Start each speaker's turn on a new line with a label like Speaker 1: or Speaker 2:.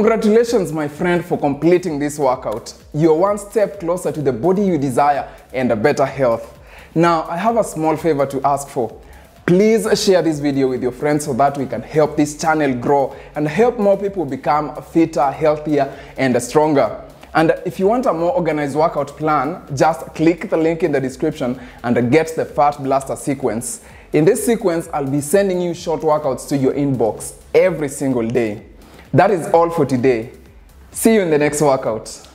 Speaker 1: Congratulations, my friend, for completing this workout. You're one step closer to the body you desire and a better health. Now, I have a small favor to ask for. Please share this video with your friends so that we can help this channel grow and help more people become fitter, healthier, and stronger. And if you want a more organized workout plan, just click the link in the description and get the Fat Blaster sequence. In this sequence, I'll be sending you short workouts to your inbox every single day. That is all for today. See you in the next workout.